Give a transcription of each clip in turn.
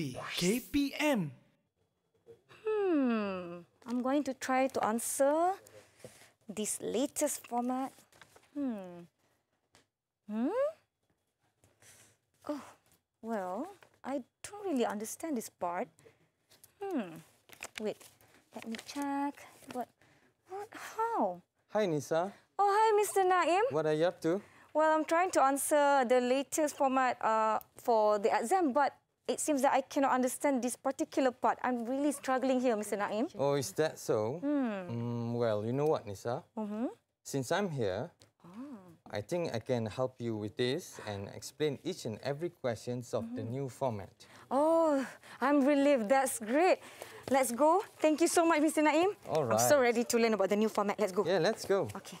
TV KPM. Hmm. I'm going to try to answer this latest format. Hmm. Hmm? Oh, well, I don't really understand this part. Hmm. Wait, let me check. What? What? How? Hi, Nisa. Oh, hi, Mr. Naim. What are you up to? Well, I'm trying to answer the latest format uh, for the exam, but it seems that I cannot understand this particular part. I'm really struggling here, Mr. Naim. Oh, is that so? Mm, well, you know what, Nisa? Mm-hmm. Since I'm here, oh. I think I can help you with this and explain each and every questions of the new format. Oh, I'm relieved. That's great. Let's go. Thank you so much, Mr. Naim. All I'm so ready to learn about the new format. Let's go. Yeah, let's go. Okay.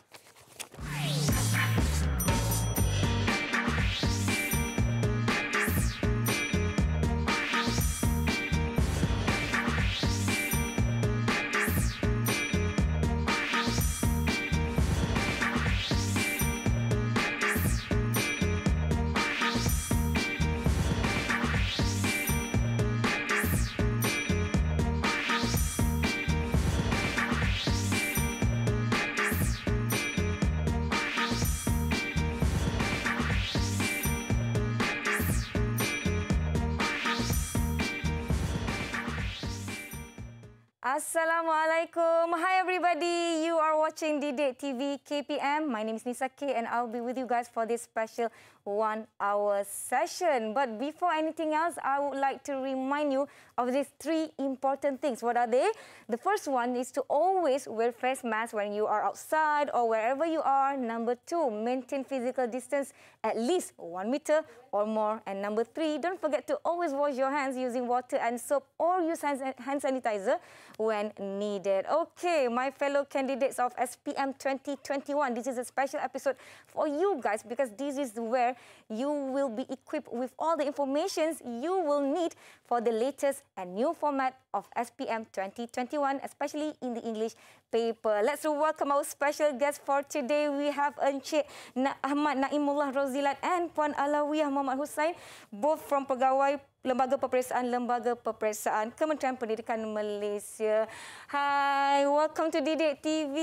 Assalamualaikum. Hi everybody. You are watching Didik TV KPM. My name is Nisa K and I'll be with you guys for this special one hour session. But before anything else, I would like to remind you of these three important things. What are they? The first one is to always wear face mask when you are outside or wherever you are. Number two, maintain physical distance at least one meter or more. And number three, don't forget to always wash your hands using water and soap or use hand hand sanitizer when needed. Okay, my fellow candidates of SPM 2021, this is a special episode for you guys because this is where you will be equipped with all the informations you will need for the latest and new format of SPM 2021, especially in the English paper. Let's welcome our special guest for today. We have Encik Na Ahmad Naimullah Rozilat and Puan Alawiyah Muhammad Hussain, both from Pegawai Lembaga Peperiksaan Lembaga Peperiksaan Kementerian Pendidikan Malaysia. Hi, welcome to Didik TV,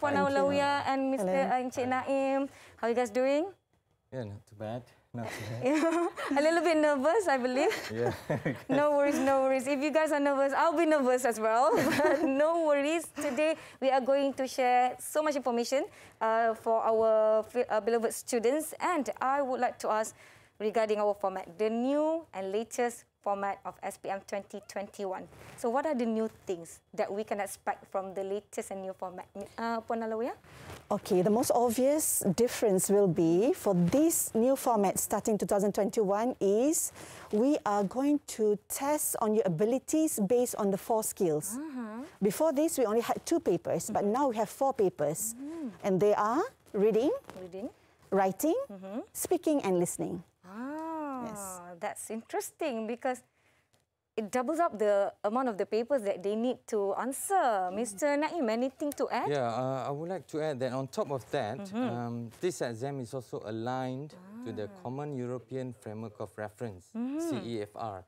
Puan. Alawiyah and Mr. Hello. Encik Naim. How are you guys doing? Yeah, not too bad. Not too bad. A little bit nervous, I believe. yeah. No worries, no worries. If you guys are nervous, I'll be nervous as well. But no worries. Today, we are going to share so much information uh, for our uh, beloved students. And I would like to ask regarding our format, the new and latest format of SPM 2021. So what are the new things that we can expect from the latest and new format? Uh, Puan Alawiyah? Okay, the most obvious difference will be for this new format starting 2021 is we are going to test on your abilities based on the four skills. Before this, we only had two papers, but now we have four papers. And they are reading, Reading? writing, speaking, and listening. Ah, Ah, that's interesting because it doubles up the amount of the papers that they need to answer. Mr. Naim, anything to add? Yeah, uh, I would like to add that on top of that, mm-hmm. um, this exam is also aligned to the ah. Common European Framework of Reference, mm-hmm. CEFR.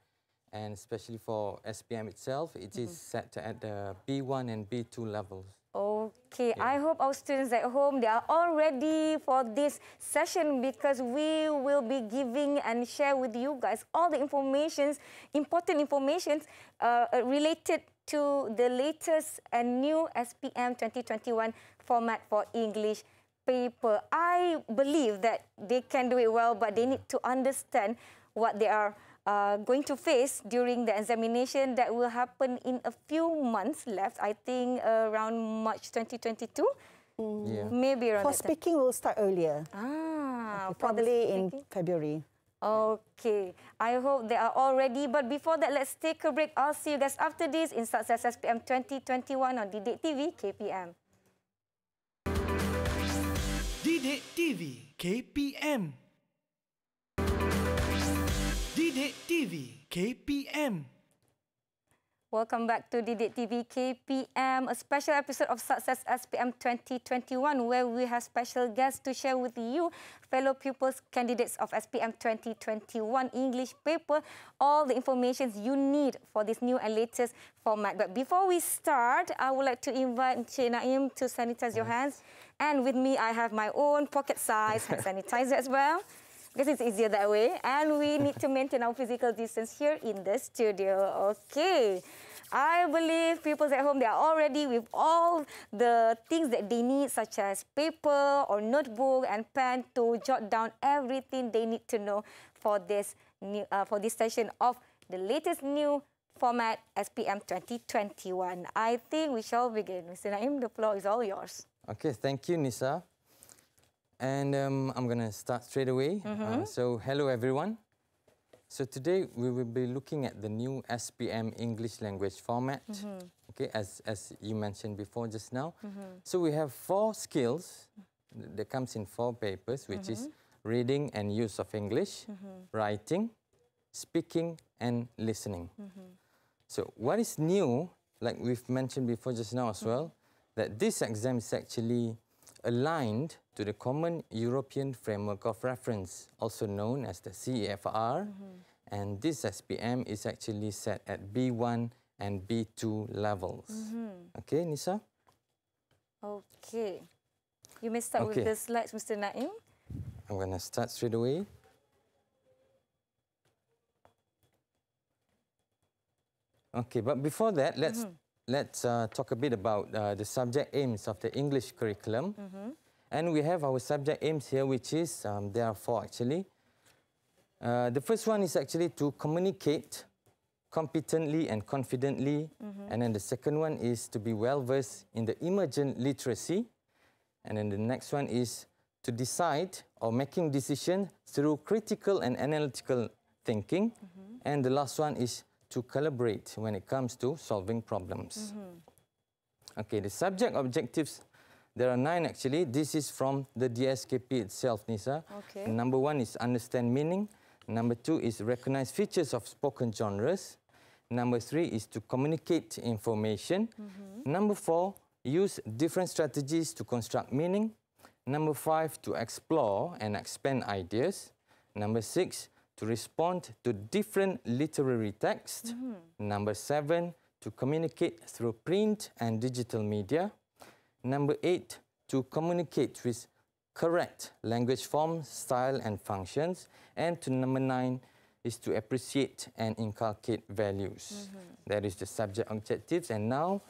And especially for SPM itself, it is mm-hmm. set at the B1 and B2 levels. Okay, I hope our students at home they are all ready for this session because we will be giving and share with you guys all the informations, important informations uh, related to the latest and new SPM 2021 format for English paper. I believe that they can do it well, but they need to understand what they are uh, going to face during the examination that will happen in a few months left. I think around March 2022, Yeah. maybe around For that time. speaking, we'll start earlier, Ah, for the probably in. February. Okay, I hope they are all ready. But before that, let's take a break. I'll see you guys after this in Sukses SPM 2021 on Didik TV KPM. Didik TV KPM. Didik TV KPM. Welcome back to Didik TV KPM, a special episode of Sukses SPM 2021, where we have special guests to share with you, fellow pupils, candidates of SPM 2021 English paper, all the information you need for this new and latest format. But before we start, I would like to invite Encik Naim to sanitize your hands. And with me, I have my own pocket-size hand sanitizer as well because it's easier that way. And we need to maintain our physical distance here in the studio. Okay. I believe people at home, they are all ready with all the things that they need, such as paper or notebook and pen to jot down everything they need to know for this new, uh, for this session of the latest new format SPM 2021. I think we shall begin. Mr. Naim, the floor is all yours. Okay, thank you, Nisa. And um, I'm going to start straight away. Mm -hmm. uh, so, hello, everyone. So, today we will be looking at the new SPM English language format. Mm -hmm. Okay, as, as you mentioned before just now. Mm -hmm. So, we have four skills that comes in four papers, which is mm-hmm. reading and use of English, mm-hmm. writing, speaking, and listening. Mm-hmm. So, what is new, like we've mentioned before just now as well, that this exam is actually aligned to the Common European Framework of Reference, also known as the CEFR. Mm -hmm. And this SPM is actually set at B1 and B2 levels. Mm -hmm. Okay, Nisa? Okay. You may start okay. with the slides, Mr. Naim. I'm going to start straight away. Okay, but before that, let's mm -hmm let's uh, talk a bit about uh, the subject aims of the English curriculum. Mm -hmm. And we have our subject aims here, which is, um, there are four actually. Uh, the first one is actually to communicate competently and confidently. Mm -hmm. And then the second one is to be well-versed in the emergent literacy. And then the next one is to decide or making decisions through critical and analytical thinking. Mm -hmm. And the last one is to collaborate when it comes to solving problems. Mm -hmm. Okay, the subject objectives, there are nine actually. This is from the DSKP itself, Nisa. Okay. Number one is understand meaning. Number two is recognize features of spoken genres. Number three is to communicate information. Mm -hmm. Number four, use different strategies to construct meaning. Number five, to explore and expand ideas. Number six, to respond to different literary texts. Mm -hmm. Number seven, to communicate through print and digital media. Number eight, to communicate with correct language forms, style, and functions. And to number nine, is to appreciate and inculcate values. Mm -hmm. That is the subject objectives. And now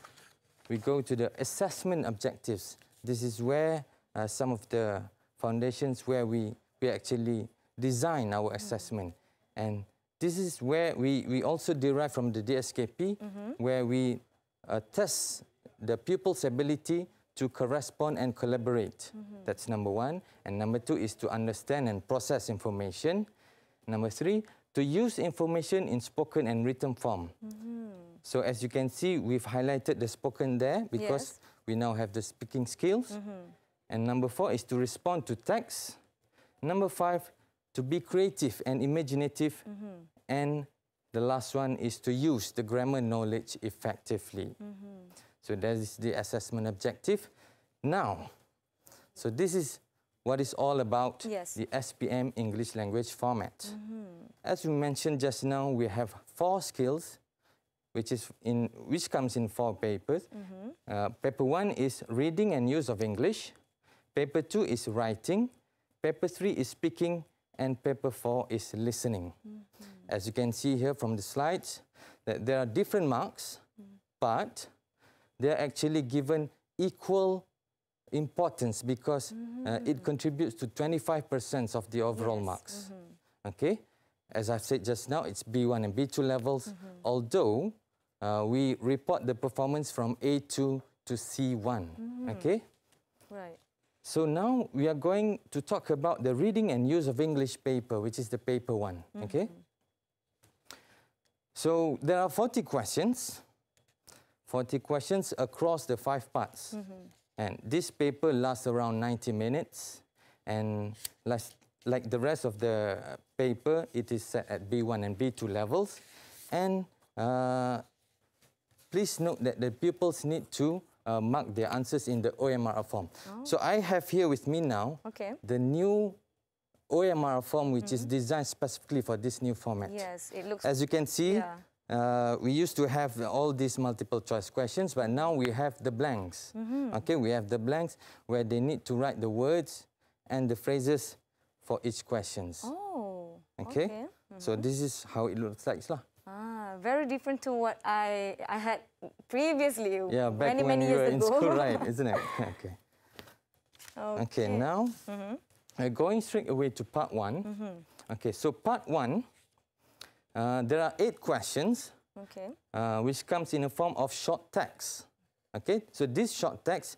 we go to the assessment objectives. This is where uh, some of the foundations where we, we actually design our assessment. And this is where we, we also derive from the DSKP, mm -hmm. where we uh, test the pupil's ability to correspond and collaborate. Mm -hmm. That's number one. And number two is to understand and process information. Number three, to use information in spoken and written form. Mm -hmm. So as you can see, we've highlighted the spoken there because yes. we now have the speaking skills. Mm-hmm. And number four is to respond to text. Number five to be creative and imaginative. Mm -hmm. And the last one is to use the grammar knowledge effectively. Mm -hmm. So that is the assessment objective. Now, so this is what is all about yes. the SPM English language format. Mm -hmm. As we mentioned just now, we have four skills, which is in which comes in four papers. Mm -hmm. uh, paper one is reading and use of English. Paper two is writing. Paper three is speaking and paper four is listening. Mm -hmm. As you can see here from the slides, that there are different marks, mm -hmm. but they're actually given equal importance because mm -hmm. uh, it mm-hmm. contributes to 25% of the overall yes. marks. Mm-hmm. Okay? As I said just now, it's B1 and B2 levels, mm-hmm. although uh, we report the performance from A2 to C1. Okay? Right. So now we are going to talk about the reading and use of English paper, which is the paper one, mm -hmm. okay? So there are 40 questions, 40 questions across the five parts. Mm -hmm. And this paper lasts around 90 minutes. And like the rest of the paper, it is set at B1 and B2 levels. And uh, please note that the pupils need to uh, mark their answers in the OMR form. So I have here with me now Okay. the new OMR form, which is designed specifically for this new format. Yes, it looks. As you can see, Yeah. uh, we used to have all these multiple choice questions, but now we have the blanks. Mm-hmm. Okay, we have the blanks where they need to write the words and the phrases for each questions. oh. Okay, okay. so this is how it looks like. lah. Very different to what I I had previously. Yeah, back many when many you years were in ago. school, right? Isn't it? okay. Okay, now uh, going straight away to part one. Okay, so part one, uh, there are eight questions. Okay. uh, which comes in a form of short text. Okay, so this short text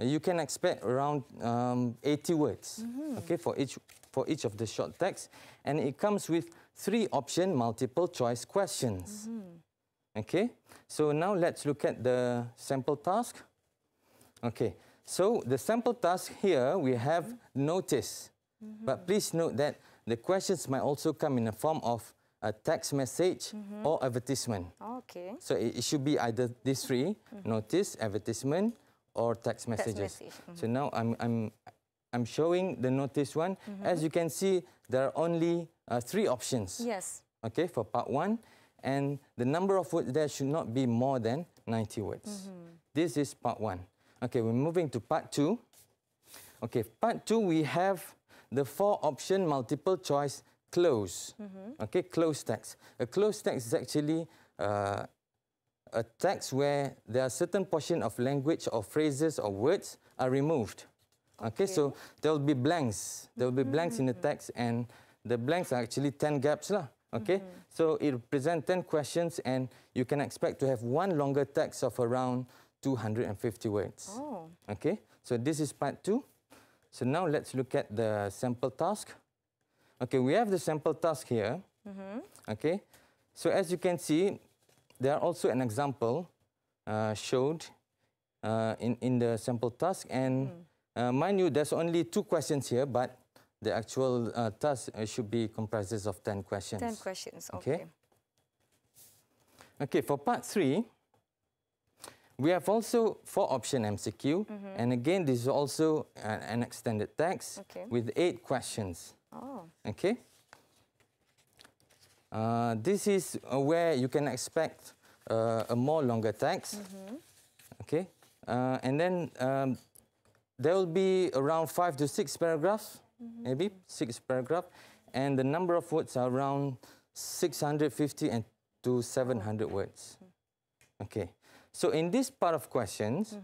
uh, you can expect around um, 80 words. Okay, for each for each of the short text, and it comes with three option multiple choice questions. Mm-hmm. Okay, so now let's look at the sample task. Okay, so the sample task here we have notice, mm-hmm. but please note that the questions might also come in the form of a text message mm-hmm. or advertisement. Okay. So it, it should be either these three: notice, advertisement, or text messages. message, So now I'm I'm I'm showing the notice one. As you can see, there are only uh, three options. Yes. Okay, for part one, and the number of words there should not be more than 90 words. This is part one. Okay, we're moving to part two. Okay, part two we have the four option multiple choice cloze. Okay, cloze text. A closed text is actually uh, a text where there are certain portion of language or phrases or words are removed. Okay, so there will be blanks. There will be blanks in the text, and the blanks are actually 10 gaps. Lah. Okay, so it represents 10 questions, and you can expect to have one longer text of around 250 words. Oh. Okay, so this is part two. So now let's look at the sample task. Okay, we have the sample task here. Okay, so as you can see, there are also an example uh, showed uh, in, in the sample task. And uh, mind you, there's only two questions here, but the actual uh, task uh, should be comprises of 10 questions. 10 questions. Okay. Okay. Okay, for part three, we have also four option MCQ. And again, this is also an, an extended text Okay. with eight questions. Oh. Okay. Uh, this is uh, where you can expect uh, a more longer text. Okay. Uh, and then um, there will be around five to six paragraphs, maybe six paragraph, and the number of words are around 650 and to 700 words. Okay. So in this part of questions,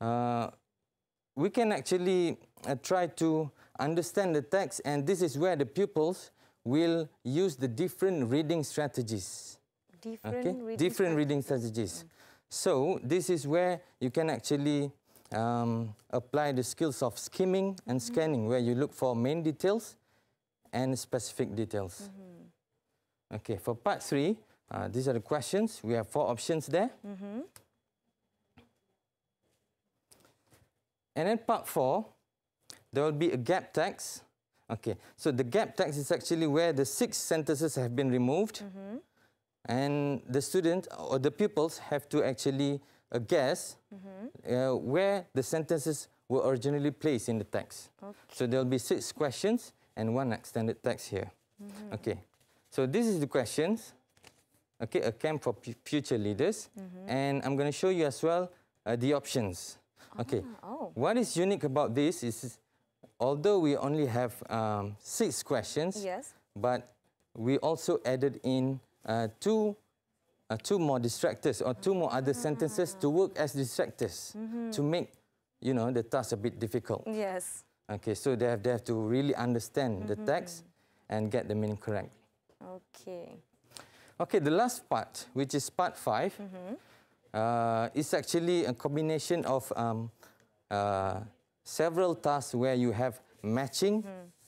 uh, we can actually uh, try to understand the text, and this is where the pupils will use the different reading strategies. Different Okay, reading different style. reading strategies. So this is where you can actually um, apply the skills of skimming and scanning, where you look for main details and specific details. Okay, for part three, uh, these are the questions. We have four options there. And then part four, there will be a gap text. Okay, so the gap text is actually where the six sentences have been removed, and the student or the pupils have to actually uh, guess uh, where the sentences were originally placed in the text. Okay. So there will be six questions and one extended text here. Okay, so this is the questions. Okay, a camp for future leaders, and I'm going to show you as well uh, the options. Okay, oh. what is unique about this is, although we only have um, six questions, Yes. but we also added in uh, two, uh, two more distractors or two more other sentences to work as distractors to make, you know, the task a bit difficult. Yes. Okay, so they have, they have to really understand the text and get the meaning correct. Okay. Okay, the last part, which is part 5 uh, is actually a combination of um, uh, several tasks where you have matching,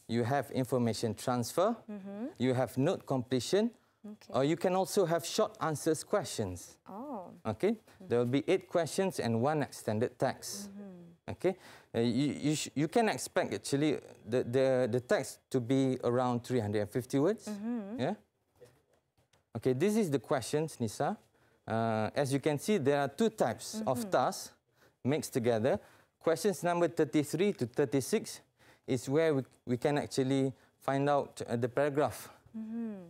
you have information transfer, you have note completion, or you can also have short answers questions. Oh. Okay, there will be eight questions and one extended text. Okay, uh, you, you, sh- you can expect actually the, the, the text to be around 350 words. Yeah. Okay, this is the questions, Nisa. uh, as you can see, there are two types of tasks mixed together. Questions number 33 to 36 is where we, we can actually find out uh, the paragraph.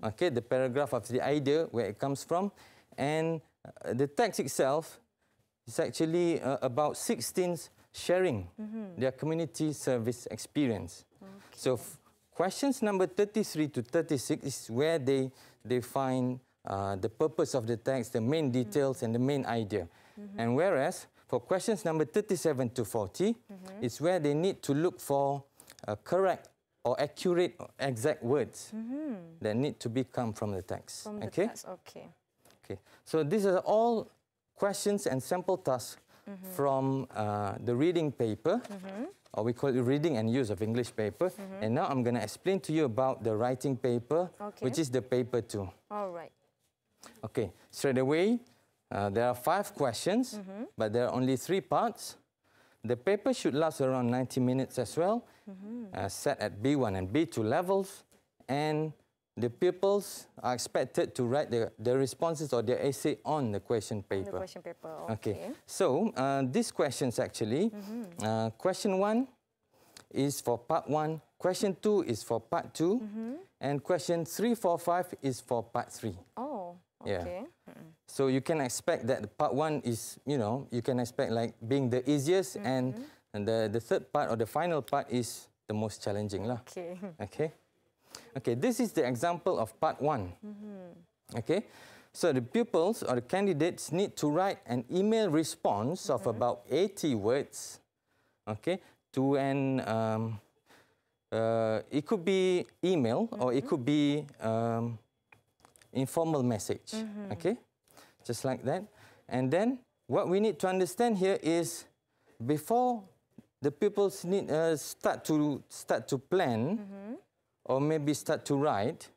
Okay, the paragraph of the idea, where it comes from. And uh, the text itself is actually uh, about 16s sharing their community service experience. So f- questions number 33 to 36 is where they, they find uh, the purpose of the text, the main details, and the main idea. And whereas for questions number 37 to 40, it's where they need to look for uh, correct or accurate or exact words mm-hmm. that need to be come from the text. From the okay? text, okay. Okay, so these are all questions and sample tasks mm-hmm. from uh, the reading paper, mm-hmm. or we call it reading and use of English paper. And now I'm going to explain to you about the writing paper, okay. which is the paper two. All right. Okay, straight away, uh, there are five questions, but there are only three parts. The paper should last around 90 minutes as well, uh, set at B1 and B2 levels, and the pupils are expected to write their, their responses or their essay on the question paper. The question paper. Okay. Okay. So uh, these questions actually, uh, question one is for part one, question two is for part 2 and question three, four, five is for part three. Oh, Yeah. okay. So you can expect that the part one is, you know, you can expect like being the easiest, and, and the, the third part or the final part is the most challenging, lah. Okay. Okay. Okay, this is the example of part one. Okay, so the pupils or the candidates need to write an email response of about 80 words. Okay, to an um, uh, it could be email or it could be um, informal message. Okay, just like that. And then what we need to understand here is before the pupils need uh, start to start to plan mm-hmm. or maybe start to write,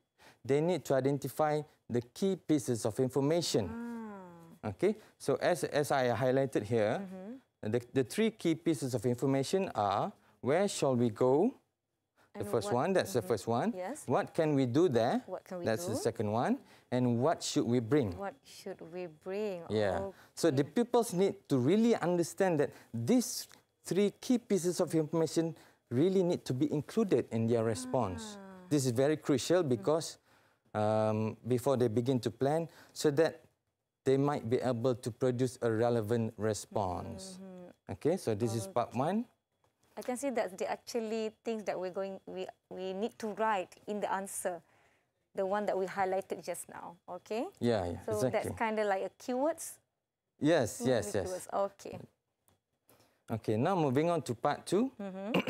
they need to identify the key pieces of information. Ah. Okay, so as, as I highlighted here, mm-hmm. the, the three key pieces of information are where shall we go? The And first what- one, that's the mm-hmm. first one. Yes. What can we do there? What can we that's the second one. And what should we bring? What should we bring? Yeah. So the pupils need to really understand that these three key pieces of information really need to be included in their response. This is very crucial because um, before they begin to plan, so that they might be able to produce a relevant response. Okay, so this is part one. I can see that the actually things that we're going we we need to write in the answer, the one that we highlighted just now. Okay. Yeah, yeah, So exactly. that's kind of like a keywords. yes, yes, with yes. keywords. Okay. Okay, now moving on to part 2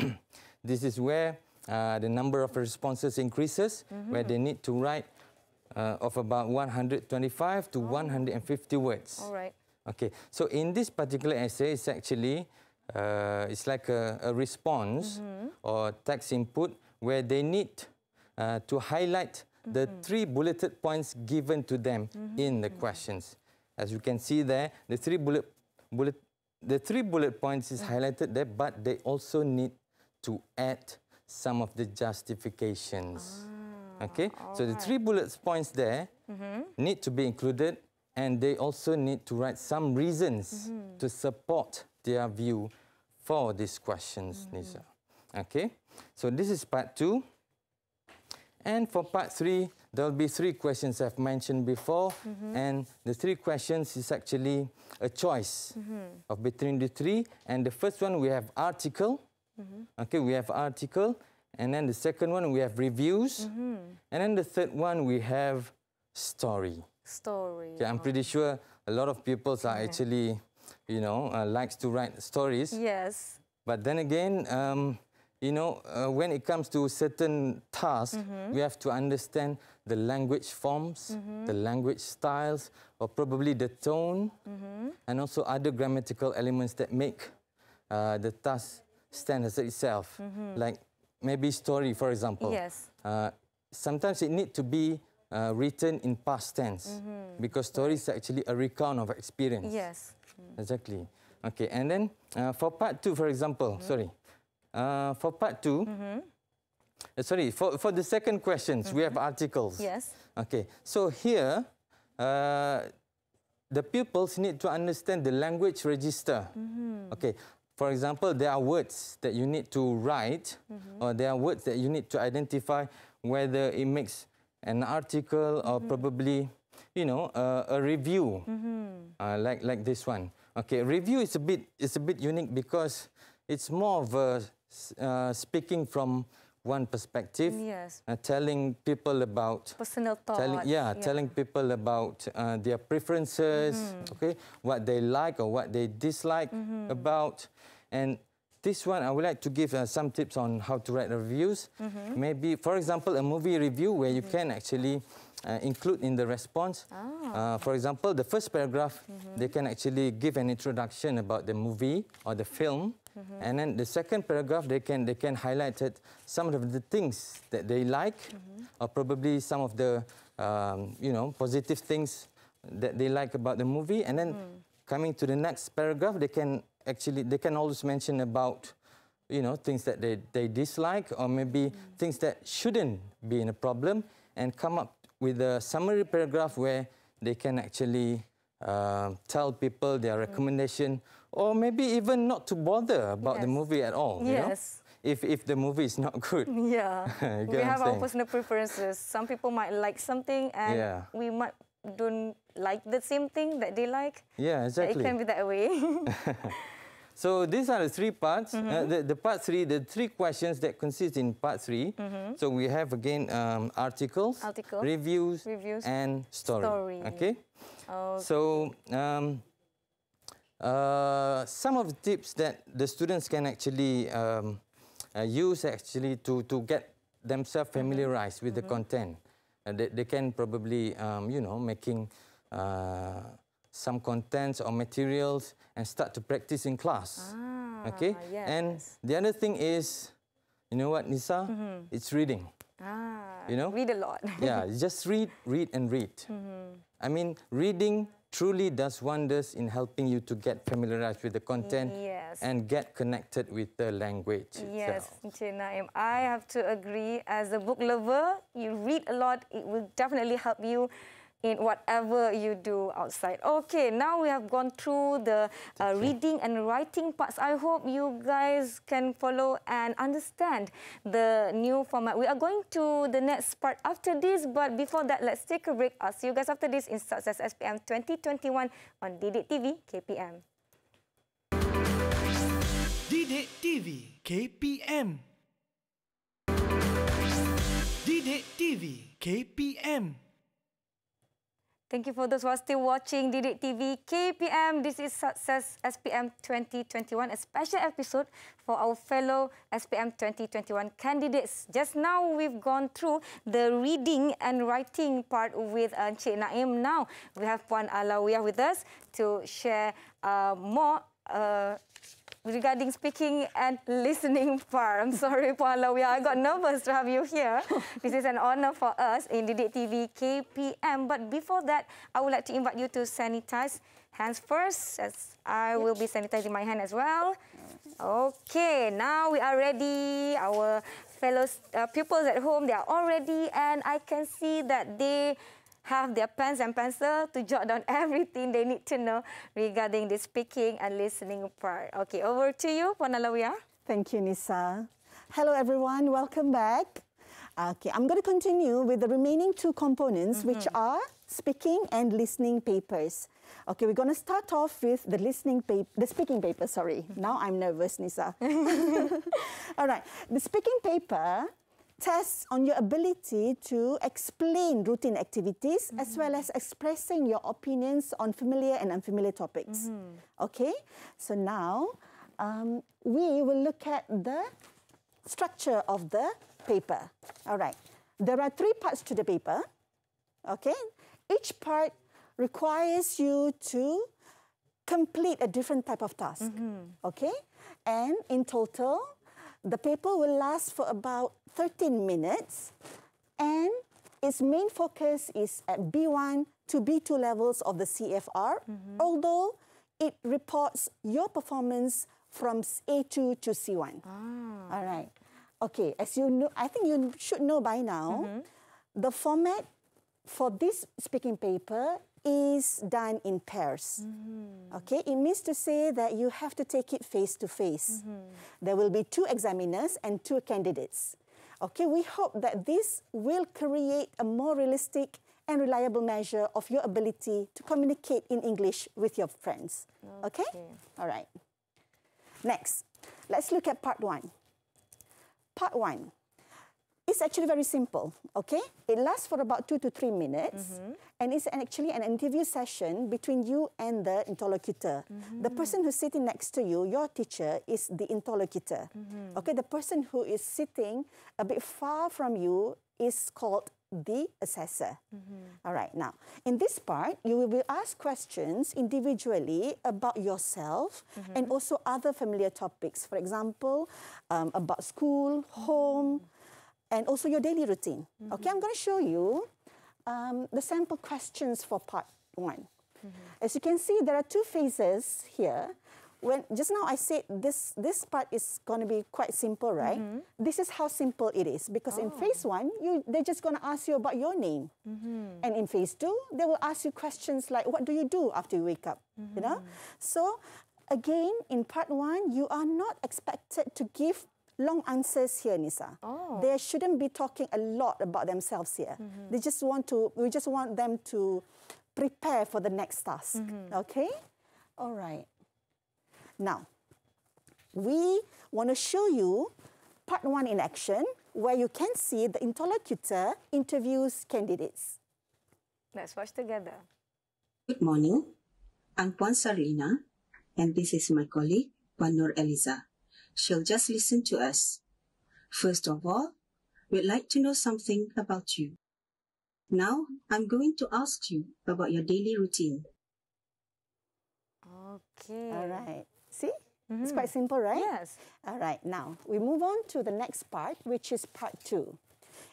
this is where uh, the number of responses increases, where they need to write uh, of about 125 to 150 words. All right. Okay, so in this particular essay, it's actually uh, it's like a, a response or text input where they need uh, to highlight the three bulleted points given to them in the questions. As you can see there, the three bullet bullet the three bullet points is highlighted there, but they also need to add some of the justifications. okay, so the three bullet points there need to be included, and they also need to write some reasons to support their view for these questions, Nisa. Okay, so this is part two. And for part three, there will be three questions I've mentioned before. And the three questions is actually a choice of between the three. And the first one, we have article. Okay, we have article. And then the second one, we have reviews. And then the third one, we have story. Story. Okay, I'm pretty sure a lot of people are actually, you know, uh, likes to write stories. Yes. But then again, um, you know, uh, when it comes to certain tasks, we have to understand the language forms, the language styles, or probably the tone, and also other grammatical elements that make uh, the task stand as itself. Like maybe story, for example. Yes. Uh, sometimes it need to be uh, written in past tense because story is actually a recount of experience. Yes. Exactly. Okay, and then uh, for part two, for example, sorry, uh, for part 2 uh, sorry, for, for the second questions, we have articles. Yes. Okay, so here, uh, the pupils need to understand the language register. Okay, for example, there are words that you need to write, or there are words that you need to identify whether it makes an article or probably, you know, uh, a review, uh, like like this one. Okay, review is a bit is a bit unique because it's more of a uh, speaking from one perspective, Yes. uh, telling people about Personal thoughts. telling yeah, telling people about uh, their preferences okay what they like or what they dislike about. And this one i would like to give uh, some tips on how to write reviews. Maybe for example a movie review where you can actually uh, include in the response. Uh, for example the first paragraph they can actually give an introduction about the movie or the film Mm-hmm. and then the second paragraph they can they can highlight it, some of the things that they like mm-hmm. or probably some of the um, you know positive things that they like about the movie. And then mm. coming to the next paragraph they can actually they can always mention about you know things that they, they dislike or maybe mm. things that shouldn't be in a problem and come up with a summary paragraph where they can actually uh, tell people their mm. recommendation or maybe even not to bother about the movie at all you know? Yes. if if the movie is not good Yeah, we get what I'm have our personal preferences. Some people might like something, and Yeah. we might don't like the same thing that they like. yeah exactly. It can be that way. So these are the three parts. Mm-hmm. Uh, the, the part three, the three questions that consist in part 3 So we have again um, articles. Article, reviews, reviews, and story. story. Okay. Oh, So um, uh, some of the tips that the students can actually um, uh, use actually to, to get themselves Mm-hmm. familiarized with the content. Uh, they, they can probably, um, you know, making uh, some contents or materials and start to practice in class. okay? yes. And the other thing is, you know what, Nisa? It's reading. ah, you know? read a lot. yeah, just read, read, and read. I mean, reading truly does wonders in helping you to get familiarized with the content Yes. and get connected with the language Yes. Encik Naim, I have to agree. As a book lover, you read a lot. It will definitely help you in whatever you do outside. Okay, now we have gone through the uh, reading and writing parts. I hope you guys can follow and understand the new format. We are going to the next part after this, but before that, let's take a break. I'll see you guys after this in Sukses SPM 2021 on Didik TV KPM. Didik TV KPM Didik TV KPM Thank you for those who are still watching Didik TV KPM. This is Success SPM 2021, a special episode for our fellow SPM 2021 candidates. Just now, we've gone through the reading and writing part with uh, Encik Naim. Now, we have Puan Alawiyah with us to share uh, more uh, regarding speaking and listening part. I'm sorry, Puan Alawiyah. I got nervous to have you here. this is an honor for us in Didik TV KPM. But before that, I would like to invite you to sanitize hands first, as I will be sanitizing my hand as well. Okay, now we are ready. Our fellow uh, pupils at home, they are all ready, and I can see that they have their pens and pencil to jot down everything they need to know regarding the speaking and listening part. Okay, over to you, Puan Alawiyah. Thank you, Nisa. Hello, everyone. Welcome back. Okay, I'm going to continue with the remaining two components, mm-hmm. which are speaking and listening papers. Okay, we're going to start off with the listening paper, the speaking paper. Sorry, now I'm nervous, Nisa. All right, the speaking paper tests on your ability to explain routine activities as mm-hmm. well as expressing your opinions on familiar and unfamiliar topics. Mm-hmm. Okay, so now um, we will look at the structure of the paper. All right, there are three parts to the paper. Okay, each part requires you to complete a different type of task. Mm-hmm. Okay, and in total, the paper will last for about 13 minutes, and its main focus is at B1 to B2 levels of the CFR, mm-hmm. although it reports your performance from A2 to C1. Ah. All right. Okay, as you know, I think you should know by now, mm-hmm. the format for this speaking paper is done in pairs. Mm-hmm. Okay, it means to say that you have to take it face to face. Mm-hmm. There will be two examiners and two candidates. Okay, we hope that this will create a more realistic and reliable measure of your ability to communicate in English with your friends. Okay? Okay. All right. Next, let's look at part one. Part one. It's actually very simple, okay? It lasts for about two to three minutes, mm-hmm. and it's an- actually an interview session between you and the interlocutor. Mm-hmm. The person who's sitting next to you, your teacher, is the interlocutor. Mm-hmm. Okay, the person who is sitting a bit far from you is called the assessor. All right, now, in this part, you will be asked questions individually about yourself and also other familiar topics. For example, um, about school, home, and also your daily routine. Mm-hmm. Okay, I'm going to show you um, the sample questions for part one. Mm-hmm. As you can see, there are two phases here. When just now I said this this part is going to be quite simple, right? Mm-hmm. This is how simple it is because in oh. phase one, you they're just going to ask you about your name, and in phase two, they will ask you questions like, "What do you do after you wake up?" You know. So again, in part one, you are not expected to give long answers here, Nisa. Oh. They shouldn't be talking a lot about themselves here. Mm-hmm. They just want to. We just want them to prepare for the next task. Mm-hmm. Okay. All right. Now, we want to show you part one in action where you can see the interlocutor interviews candidates. Let's watch together. Good morning. I'm Puan Sarlina, and this is my colleague, Puan Nur Eliza. She'll just listen to us. First of all, we'd like to know something about you. Now, I'm going to ask you about your daily routine. Okay. All right. See? It's mm-hmm. quite simple, right? Yes. All right. Now, we move on to the next part, which is part two.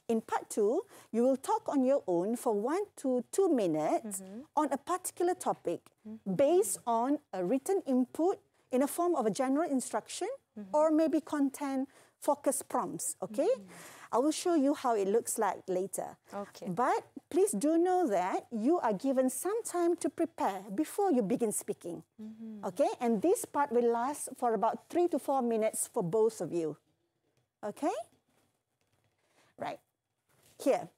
In part two, you will talk on your own for one to two minutes mm-hmm. on a particular topic mm-hmm. based on a written input in a form of a general instruction Mm-hmm. or maybe content focus prompts. Okay? Mm-hmm. I will show you how it looks like later. Okay. But please do know that you are given some time to prepare before you begin speaking. Mm-hmm. Okay? And this part will last for about three to four minutes for both of you. Okay? Right. Here.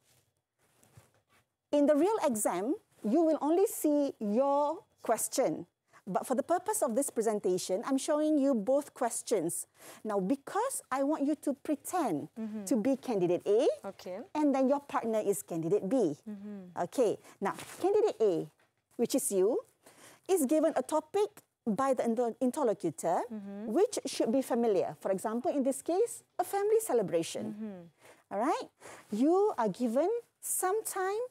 In the real exam, you will only see your question. But for the purpose of this presentation, I'm showing you both questions. Now, because I want you to pretend mm-hmm. to be candidate A, Okay. and then your partner is candidate B. Mm-hmm. Okay, now, candidate A, which is you, is given a topic by the inter- interlocutor, mm-hmm. which should be familiar. For example, in this case, a family celebration. All right? You are given some time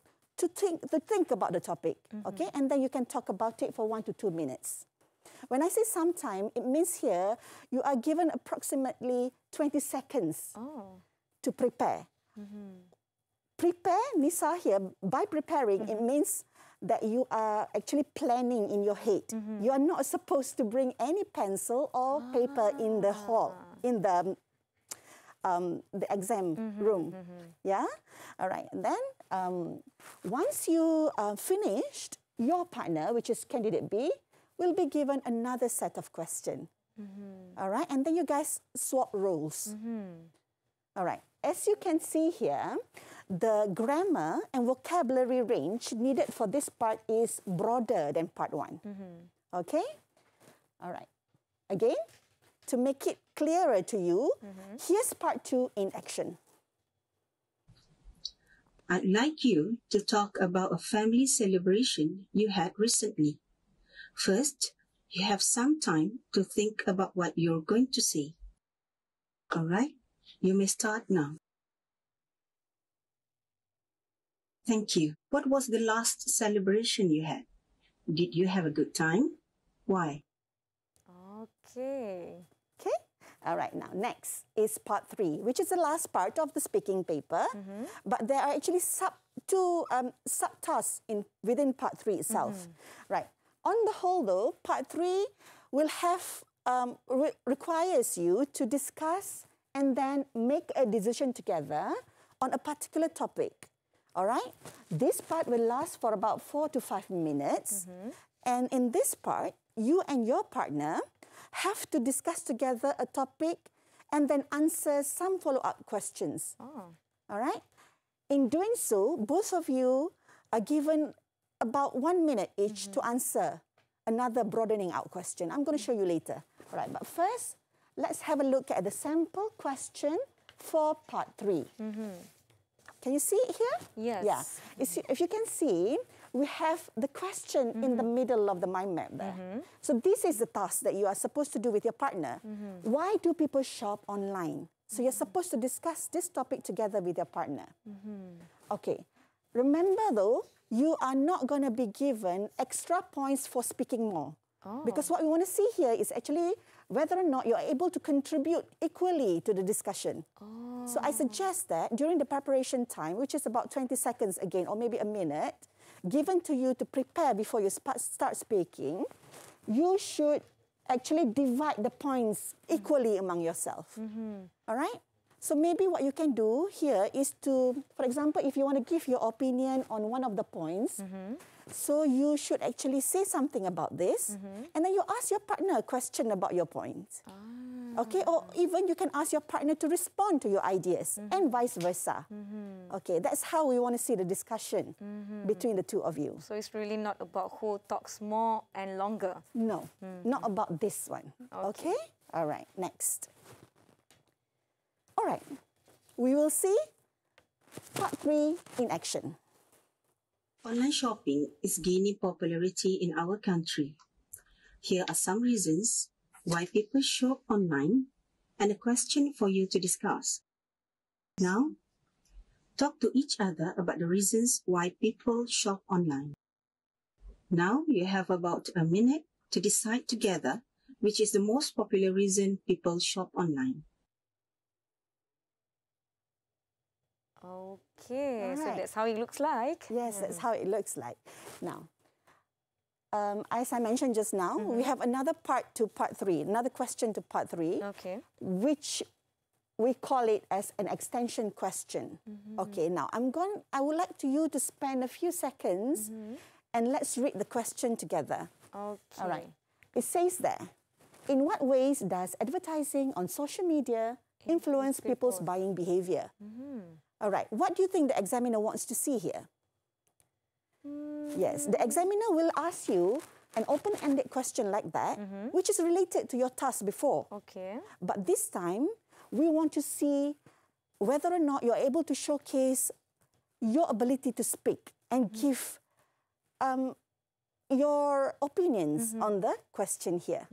to think, to think about the topic, mm-hmm. okay? And then you can talk about it for one to two minutes. When I say some time, it means here you are given approximately 20 seconds Oh. to prepare. Mm-hmm. Prepare, Nisa here, by preparing, it mm-hmm. means that you are actually planning in your head. You are not supposed to bring any pencil or paper in the hall, ah. in the um, the exam mm-hmm, mm-hmm, room. Mm-hmm. Yeah? All right. And then um, once you are finished, your partner, which is candidate B, will be given another set of question. All right. And then you guys swap roles. All right. As you can see here, the grammar and vocabulary range needed for this part is broader than part one. Okay? All right. Again, to make it clearer to you, mm-hmm. here's part two in action. I'd like you to talk about a family celebration you had recently. First, you have some time to think about what you're going to say. All right, you may start now. Thank you. What was the last celebration you had? Did you have a good time? Why? Okay. All right, now next is part three, which is the last part of the speaking paper. But there are actually sub two um, subtasks in within part three itself. Right. On the whole, though, part three will have um, re- requires you to discuss and then make a decision together on a particular topic. All right? This part will last for about four to five minutes. And in this part, you and your partner have to discuss together a topic and then answer some follow up questions. Oh. All right? In doing so, both of you are given about one minute each to mm-hmm. answer another broadening out question. I'm going to show you later. All right, but first, let's have a look at the sample question for part 3 mm-hmm. Can you see it here? Yes. Yeah. If you, if you can see, we have the question in the mm-hmm. middle of the mind map there. Mm-hmm. So this is the task that you are supposed to do with your partner. Mm-hmm. Why do people shop online? So you're supposed to discuss this topic together with your partner. Okay. Remember though, you are not going to be given extra points for speaking more. Oh. Because what we want to see here is actually whether or not you're able to contribute equally to the discussion. So I oh. suggest that during the preparation time, which is about 20 seconds again, or maybe a minute, given to you to prepare before you start speaking, you should actually divide the points equally among yourself. All right? So maybe what you can do here is to, for example, if you want to give your opinion on one of the points, so you should actually say something about this, mm-hmm. and then you ask your partner a question about your point. Ah. Okay, or even you can ask your partner to respond to your ideas, mm-hmm. and vice versa. Mm-hmm. Okay, that's how we want to see the discussion between the two of you. So it's really not about who talks more and longer. No, mm. not about this one. Okay. All right, next. All right, we will see part three in action. Online shopping is gaining popularity in our country. Here are some reasons why people shop online and a question for you to discuss. Now, talk to each other about the reasons why people shop online. Now you have about a minute to decide together which is the most popular reason people shop online. Okay, so that's how it looks like. Yes, that's hmm. how it looks like. Now, um, as I mentioned just now, we mm-hmm. have another part to part three, another question to part three, Okay. which we call it as an extension question. Mm-hmm. Okay, now I'm going. I would like to you to spend a few seconds, mm-hmm. and let's read the question together. Okay. All right. It says there, in what ways does advertising on social media influence people's buying behavior? All right. What do you think the examiner wants to see here? Yes, the examiner will ask you an open-ended question like that, mm-hmm. which is related to your task before. Okay. But this time, we want to see whether or not you're able to showcase your ability to speak and mm-hmm. give um, your opinions mm-hmm. on the question here.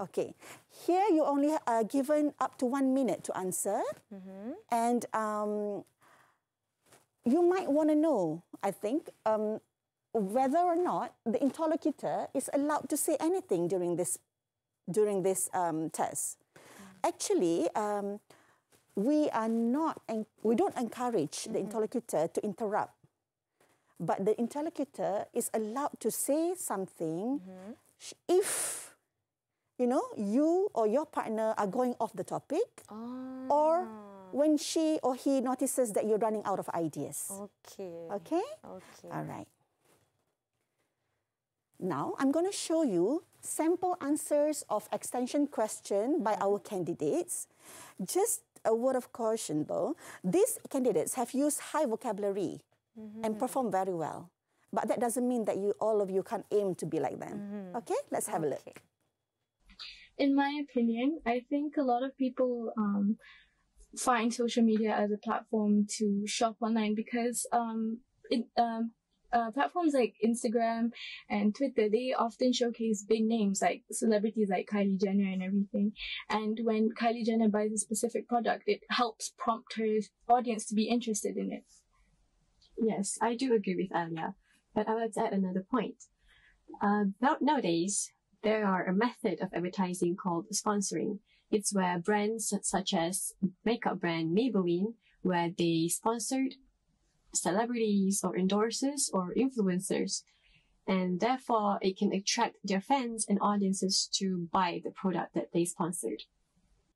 Okay. Here, you only are given up to one minute to answer. And um, you might want to know, I think, um, whether or not the interlocutor is allowed to say anything during this during this um, test. Actually, um, we are not we don't encourage the interlocutor to interrupt, but the interlocutor is allowed to say something sh- if you know you or your partner are going off the topic, or when she or he notices that you're running out of ideas. Okay. Okay. Okay. All right. Now, I'm going to show you sample answers of extension question by mm-hmm. our candidates. Just a word of caution though, these candidates have used high vocabulary and mm-hmm. performed very well. But that doesn't mean that you all of you can't aim to be like them. Mm-hmm. Okay, let's have a look. In my opinion, I think a lot of people um, find social media as a platform to shop online because um, it, um, uh, platforms like Instagram and Twitter they often showcase big names like celebrities like Kylie Jenner and everything. And when Kylie Jenner buys a specific product, it helps prompt her audience to be interested in it. Yes, I do agree with Alia, but I would add another point. Uh, now- nowadays, there are a method of advertising called sponsoring. It's where brands such as makeup brand Maybelline, where they sponsored celebrities or endorsers or influencers, and therefore it can attract their fans and audiences to buy the product that they sponsored.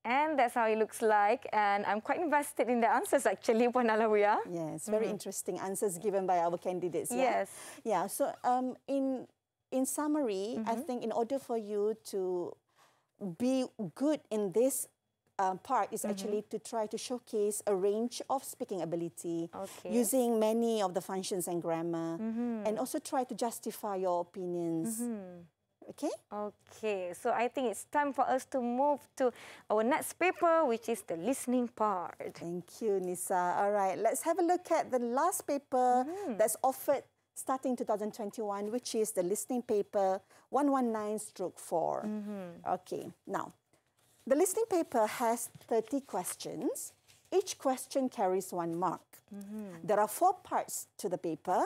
And that's how it looks like. And I'm quite invested in the answers actually, Puan Alawiyah. Yes, very interesting answers given by our candidates. Yeah? Yes. Yeah. So um, in in summary, I think in order for you to be good in this um, part is mm-hmm. actually to try to showcase a range of speaking ability Okay. using many of the functions and grammar, mm-hmm. and also try to justify your opinions. Mm-hmm. Okay. Okay, so I think it's time for us to move to our next paper, which is the listening part. Thank you, Nisa. All right, let's have a look at the last paper that's offered starting 2021, which is the listening paper 119 stroke 4. Mm-hmm. Okay, now, the listening paper has 30 questions. Each question carries one mark. Mm-hmm. There are four parts to the paper,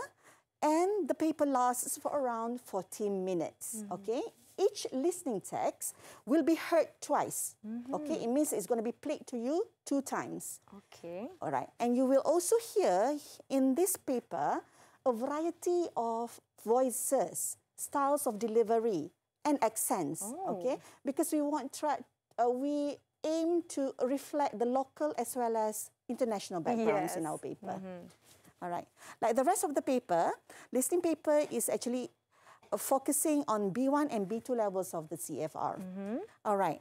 and the paper lasts for around 40 minutes. Mm-hmm. Okay, each listening text will be heard twice. Okay, it means it's going to be played to you two times. Okay. All right, and you will also hear in this paper a variety of voices, styles of delivery, and accents. Okay, because we want try, uh, we aim to reflect the local as well as international backgrounds in our paper. All right, like the rest of the paper, listening paper is actually uh, focusing on B1 and B2 levels of the CFR. All right.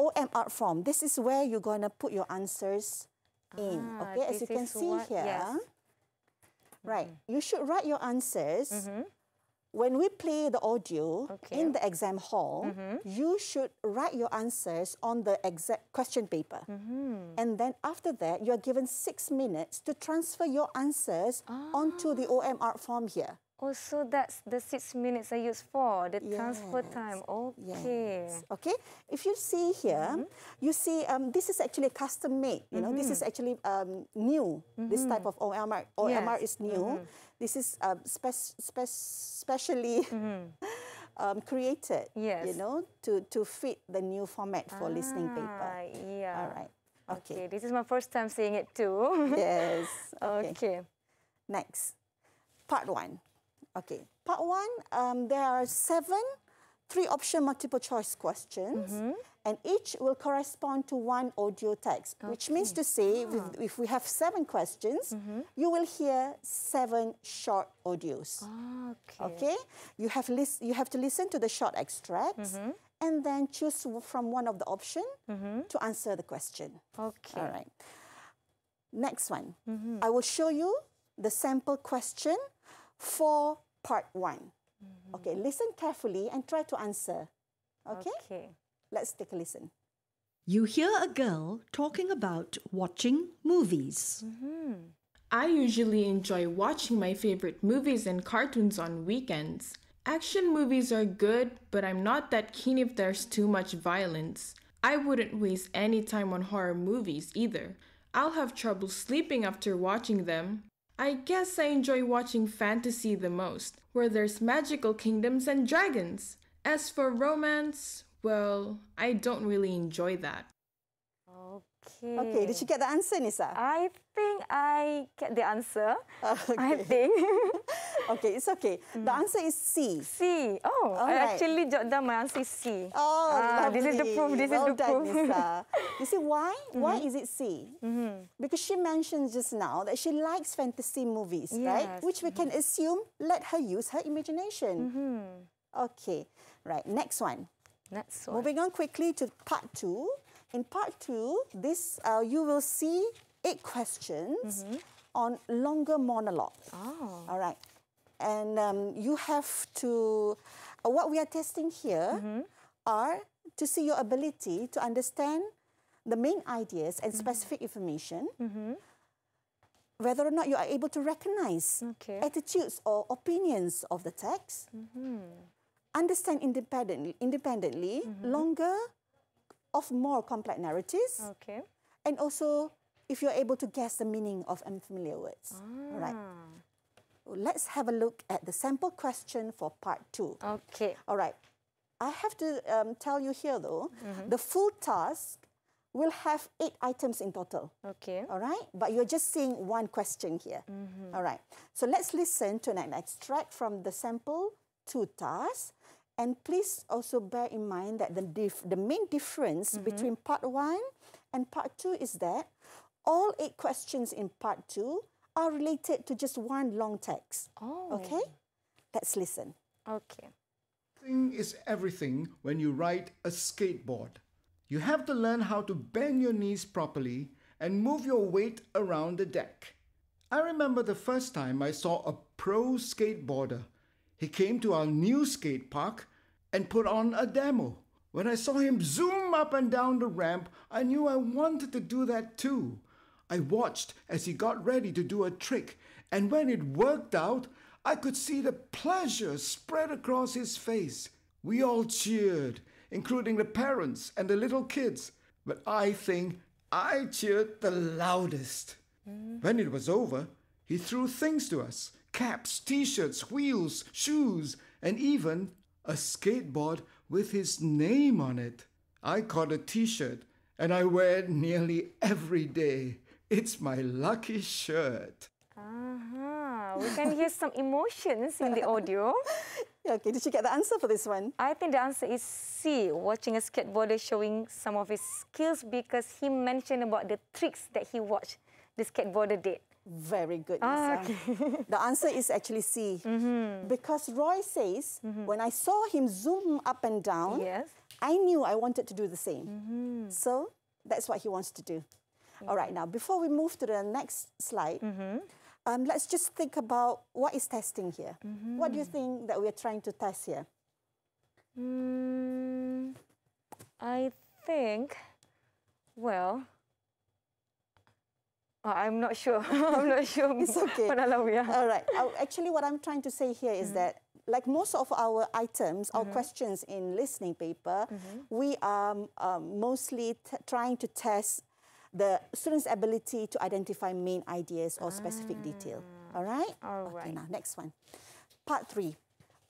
OMR form. This is where you're going to put your answers in. Ah, Okay, as you can see what- here. yes. Right. Mm-hmm. You should write your answers. Mm-hmm. When we play the audio Okay. in the exam hall, mm-hmm. you should write your answers on the exact question paper. And then after that, you are given six minutes to transfer your answers ah. onto the OMR form here. Oh, so that's the six minutes I use for the transfer time. Okay. Yes. Okay. If you see here, you see um, this is actually custom made. You know, this is actually um, new. This type of OMR OMR Yes. is new. This is um, spec- spec- specially um, created. You know, to to fit the new format for listening paper. Ah, yeah. All right. Okay. Okay. this is my first time seeing it too. yes. Okay. okay. Next, part one. Okay, part one, um, there are seven three option multiple choice questions, mm-hmm. and each will correspond to one audio text, which means to say, if, ah. if we have seven questions, mm-hmm. you will hear seven short audios. Ah, okay. Okay, you have you have to listen to the short extracts mm-hmm. and then choose from one of the option to answer the question. Okay. All right. Next one. I will show you the sample question for part one. Mm-hmm. Okay, listen carefully and try to answer. Okay? Okay. Let's take a listen. You hear a girl talking about watching movies. Mm-hmm. I usually enjoy watching my favorite movies and cartoons on weekends. Action movies are good, but I'm not that keen if there's too much violence. I wouldn't waste any time on horror movies either. I'll have trouble sleeping after watching them. I guess I enjoy watching fantasy the most, where there's magical kingdoms and dragons. As for romance, well, I don't really enjoy that. Okay. Okay, did you get the answer, Nisa? I think I get the answer. I think. okay, it's okay. The mm. answer is C. C. Oh, All I right. actually jot down my answer is C. Oh, Ah, this is the proof. This well is the done, proof. Nisa. You see why? Why mm-hmm. is it C? Mm-hmm. Because she mentioned just now that she likes fantasy movies, right? Which we can mm-hmm. assume let her use her imagination. Okay, right. Next one. Next one. Moving on quickly to part two. In part two, this uh, you will see eight questions mm-hmm. on longer monologue. Oh. All right, and um, you have to. Uh, what we are testing here mm-hmm. are to see your ability to understand the main ideas and mm-hmm. specific information. Whether or not you are able to recognize Okay. attitudes or opinions of the text, understand independently, independently longer of more complex narratives, Okay. and also if you're able to guess the meaning of unfamiliar words. All right. Ah. Let's have a look at the sample question for part two. Okay. All right. I have to um, tell you here though, the full task will have eight items in total. Okay. All right, but you're just seeing one question here. All right, so let's listen to an extract from the sample two tasks, And please also bear in mind that the, dif- the main difference between part one and part two is that all eight questions in part two are related to just one long text. Oh. Okay? Let's listen. Okay. Thing is everything when you ride a skateboard. You have to learn how to bend your knees properly and move your weight around the deck. I remember the first time I saw a pro skateboarder. He came to our new skate park and put on a demo. When I saw him zoom up and down the ramp, I knew I wanted to do that too. I watched as he got ready to do a trick, and when it worked out, I could see the pleasure spread across his face. We all cheered, including the parents and the little kids, but I think I cheered the loudest. When it was over, he threw things to us caps, t shirts, wheels, shoes, and even a skateboard with his name on it. I caught a t shirt and I wear it nearly every day. It's my lucky shirt. Uh-huh. We can hear some emotions in the audio. Okay, did you get the answer for this one? I think the answer is C, watching a skateboarder showing some of his skills because he mentioned about the tricks that he watched the skateboarder did. Very good. Ah, Nisa. the answer is actually C. Because Roy says, when I saw him zoom up and down, Yes. I knew I wanted to do the same. So that's what he wants to do. All right, now before we move to the next slide, um, let's just think about what is testing here. What do you think that we're trying to test here? Mm, I think, well, uh, I'm not sure. I'm not sure. It's okay. What Alawi, yeah. All right. Uh, Actually, what I'm trying to say here is that, like most of our items, our Mm-hmm. questions in listening paper, we are um, mostly t- trying to test the student's ability to identify main ideas or specific detail. All right? Ah. All okay, right. now, next one. Part three.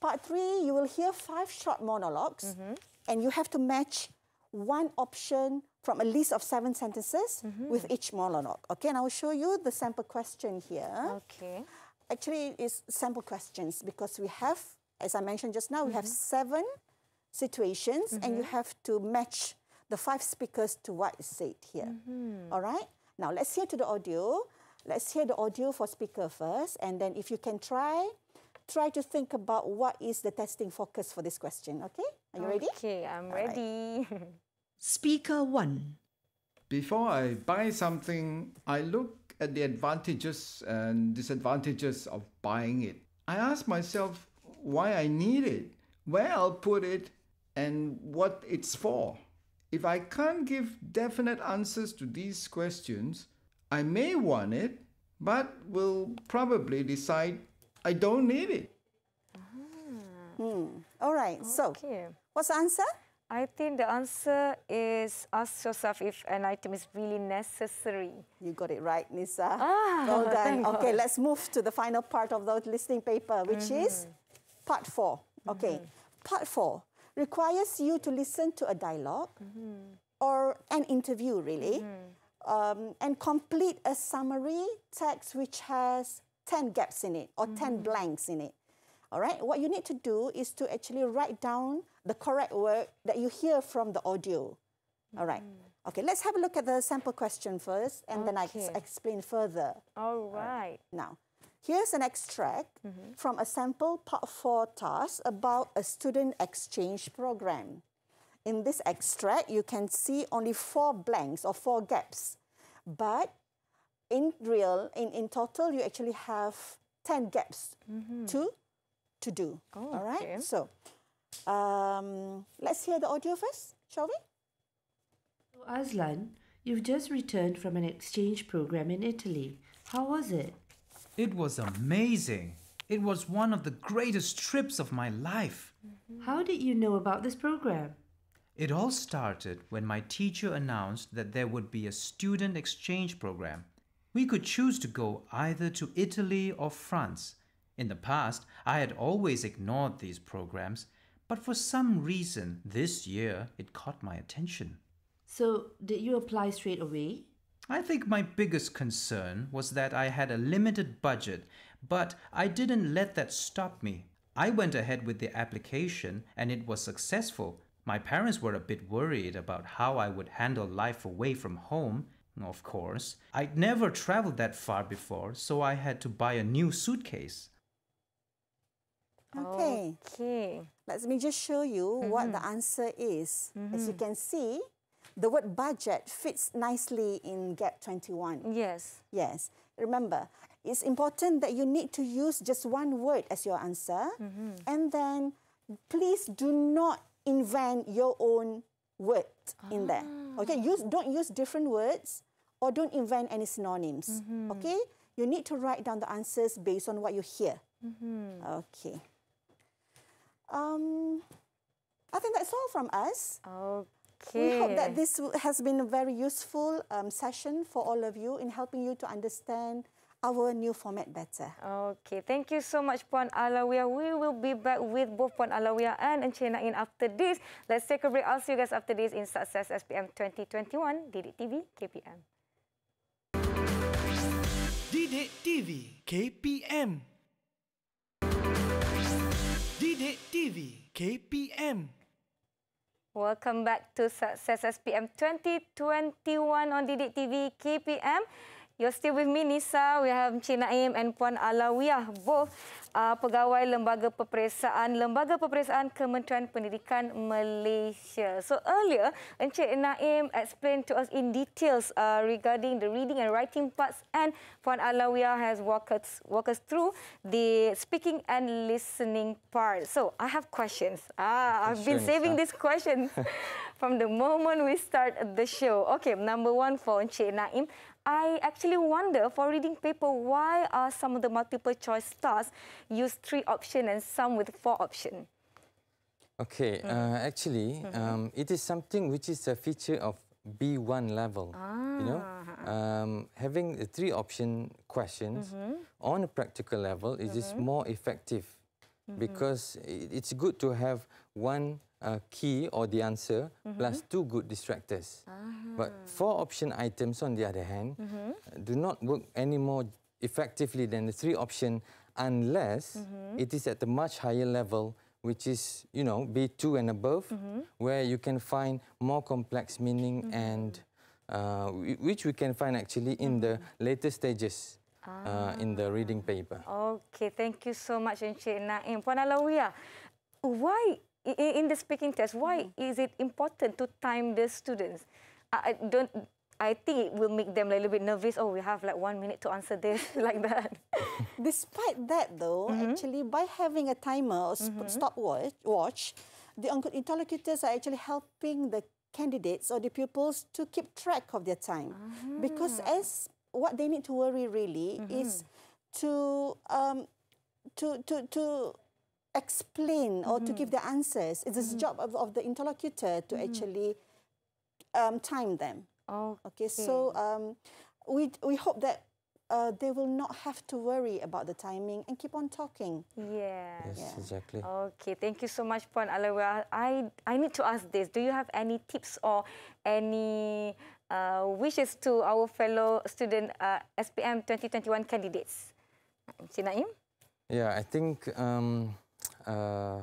Part three, you will hear five short monologs Mm-hmm. and you have to match one option from a list of seven sentences Mm-hmm. with each monologue. Okay, and I will show you the sample question here. Okay. Actually, it's sample questions because we have, as I mentioned just now, we have Mm-hmm. seven situations and you have to match the five speakers to what is said here. Mm-hmm. All right? Now, let's hear to the audio. Let's hear the audio for speaker first. And then if you can try, try to think about what is the testing focus for this question. Okay? Are you ready? Okay, I'm right. ready. Speaker 1. Before I buy something, I look at the advantages and disadvantages of buying it. I ask myself why I need it, where I'll put it, and what it's for. If I can't give definite answers to these questions, I may want it, but will probably decide I don't need it. Hmm. All right. So, what's the answer? I think the answer is ask yourself if an item is really necessary. You got it right, Nisa. Ah, well done. Okay, God. let's move to the final part of the listening paper, which is mm-hmm. part 4 Okay, mm-hmm. part four requires you to listen to a dialog mm-hmm. or an interview, really, mm-hmm. um, and complete a summary text which has 10 gaps in it or 10 mm-hmm. blanks in it. All right, what you need to do is to actually write down the correct word that you hear from the audio. All right. Okay, let's have a look at the sample question first, and then I ex- explain further. All right. Now, here's an extract from a sample part four task about a student exchange program. In this extract, you can see only four blanks or four gaps, but in real, in, in total, you actually have 10 gaps to, to do. Oh, All right? okay. So, um, let's hear the audio first, shall we? So, Aslan, you've just returned from an exchange program in Italy. How was it? It was amazing. It was one of the greatest trips of my life. How did you know about this program? It all started when my teacher announced that there would be a student exchange program. We could choose to go either to Italy or France. In the past, I had always ignored these programs, but for some reason, this year it caught my attention. So, did you apply straight away? I think my biggest concern was that I had a limited budget, but I didn't let that stop me. I went ahead with the application and it was successful. My parents were a bit worried about how I would handle life away from home. Of course, I'd never traveled that far before, so I had to buy a new suitcase. Okay. Okay. Let me just show you what the mm-hmm. answer is. As you mm-hmm. can see, the word budget fits nicely in Gap 21. Yes. Yes. Remember, it's important that you need to use just one word as your answer. Mm-hmm. And then please do not invent your own word in there. Ah. Okay, use don't use different words or don't invent any synonyms. Mm-hmm. Okay? You need to write down the answers based on what you hear. Mm-hmm. Okay. Um, I think that's all from us. Okay. We hope that this has been a very useful um, session for all of you in helping you to understand our new format better. Okay, thank you so much, Puan Alawiyah. We will be back with both Puan Alawiyah and Encik Naim after this. Let's take a break. I'll see you guys after this in Sukses SPM 2021, Didik TV, KPM. Didik TV KPM Didik TV KPM Welcome back to Success SPM 2021 on Didik TV KPM. You're still with me, Nisa. We have Encik Naim and Puan Alawiyah, both uh, pegawai Lembaga Peperiksaan Lembaga Peperiksaan Kementerian Pendidikan Malaysia. So earlier, Encik Naim explained to us in details uh, regarding the reading and writing parts and Puan Alawiyah has walked us, walked us through the speaking and listening part. So I have questions. Ah, I've been saving these questions from the moment we start the show. Okay, number one for Encik Naim. I actually wonder for reading paper, why are some of the multiple choice stars use three option and some with four option? Okay, uh, actually, um, it is something which is a feature of B1 level. You know, um, having the three option questions on a practical level is just more effective because it's good to have one uh, key or the answer mm-hmm. plus two good distractors. Ah. But four option items, on the other hand, mm-hmm. uh, do not work any more effectively than the three option unless mm-hmm. it is at a much higher level, which is, you know, B2 and above, where you can find more complex meaning and uh, which we can find actually in the later stages uh, in the reading ah. paper. Okay, thank you so much, Encik Naim. Puan Alawiyah, why in the speaking test, why mm-hmm. is it important to time the students? I I don't. I think it will make them a little bit nervous. Oh, we have like one minute to answer this, like that. Despite that, though, mm-hmm. actually, by having a timer or sp- mm-hmm. stopwatch, watch, the interlocutors are actually helping the candidates or the pupils to keep track of their time. Ah. Because as what they need to worry really is to um, to to to explain or to give the answers. It's the job of, of the interlocutor to actually um, time them. Okay, so um, we we hope that uh, they will not have to worry about the timing and keep on talking. Yes. Yes, exactly. Okay, thank you so much, Puan Alawiyah. I I need to ask this. Do you have any tips or any uh, wishes to our fellow student uh, SPM 2021 candidates? Encik Naim? Yeah, I think um, uh,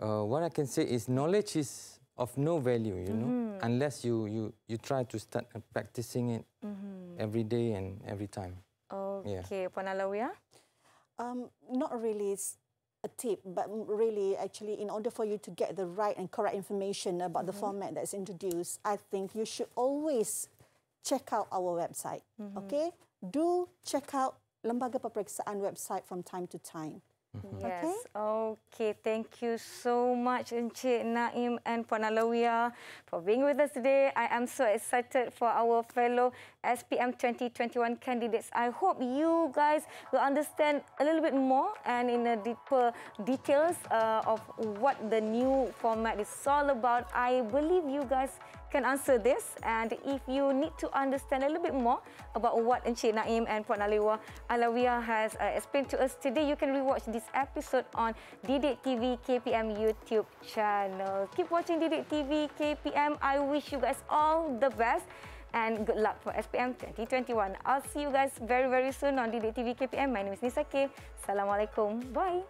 uh, what I can say is knowledge is of no value, you know, unless you, you, you try to start uh, practicing it every day and every time. Okay, Puan Alawiyah? Um, not really a tip, but really, actually, in order for you to get the right and correct information about the format that's introduced, I think you should always check out our website. Okay, do check out Lembaga Peperiksaan website from time to time. Yes. Okay. Thank you so much, Encik Naim and Puan Alawiyah, for being with us today. I am so excited for our fellow SPM 2021 candidates. I hope you guys will understand a little bit more and in a deeper details uh, of what the new format is all about. I believe you guys can answer this. And if you need to understand a little bit more about what Encik Naim and Puan Aliwa Alawiyah has uh, explained to us today, you can rewatch this episode on Didik TV KPM YouTube channel. Keep watching Didik TV KPM. I wish you guys all the best and good luck for SPM 2021. I'll see you guys very very soon on Didik TV KPM. My name is Nisa K. Assalamualaikum. Bye.